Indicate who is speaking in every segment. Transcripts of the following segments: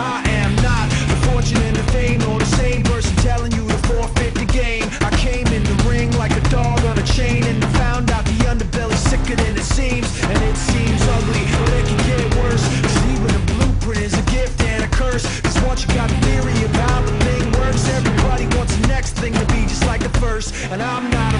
Speaker 1: I am not the fortune and the fame or the same person telling you to forfeit the game. I came in the ring like a dog on a chain and I found out the underbelly's sicker than it seems. And it seems ugly, but it can get worse. Cause even a blueprint is a gift and a curse. Cause once you got a theory about how the thing works, everybody wants the next thing to be just like the first. And I'm not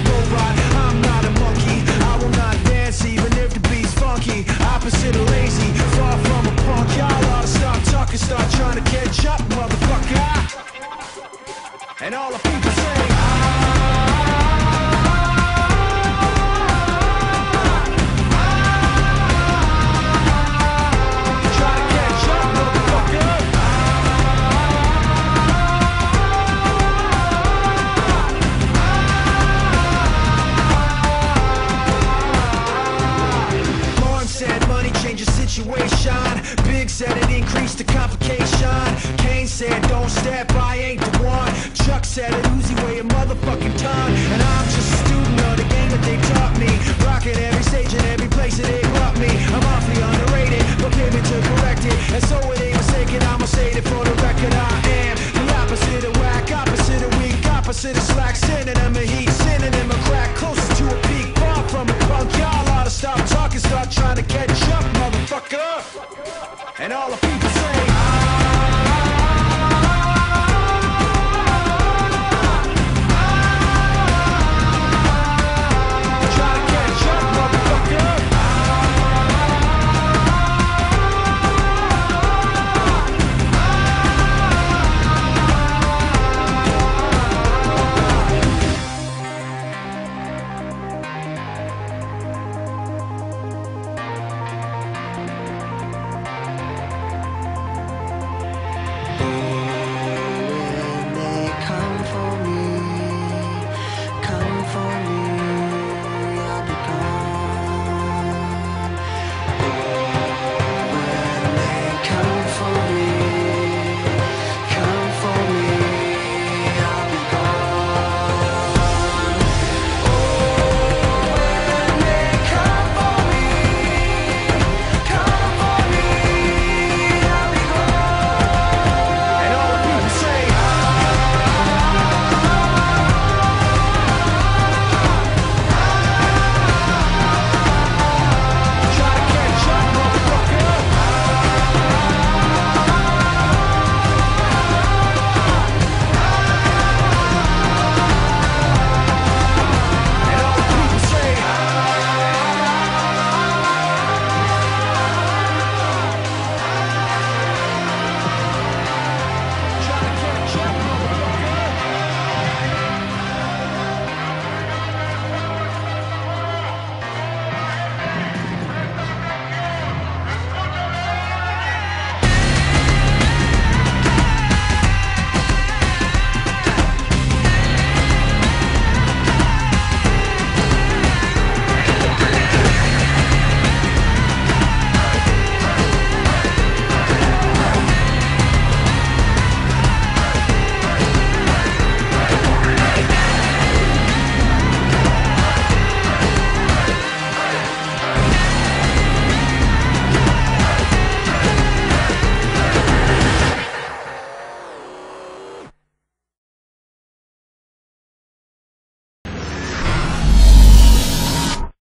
Speaker 1: situation. Big said it increased the complication. Kane said, don't step, I ain't the one. Chuck said it, Uzi weigh your motherfucking ton. And I'm just a student of the game that they taught me. Rocking every stage and every place that they brought me. I'm awfully underrated, but came to correct it. And so it ain't mistaken, I'ma say it for the record. I am the opposite of whack, opposite of weak, opposite of slack, synonym of heat, synonym of crack, closest to a peak, far from a punk. Y'all oughta stop talking, start trying to